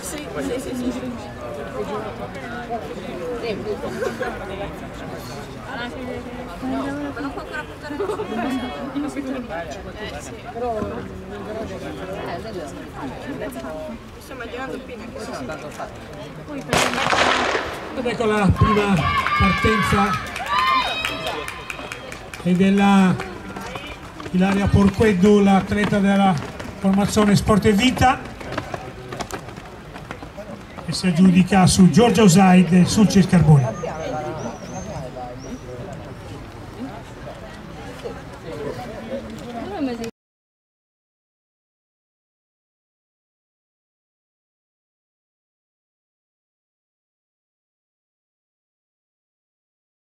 Sì, sì, sì. No, ma non può ancora portare Eh sì. Sto immaginando Pina che si Ed ecco la prima partenza e della Ilaria Porqueddu, l'atleta della formazione Sport e Vita si aggiudica su Giorgia Usaid e su Circarboni.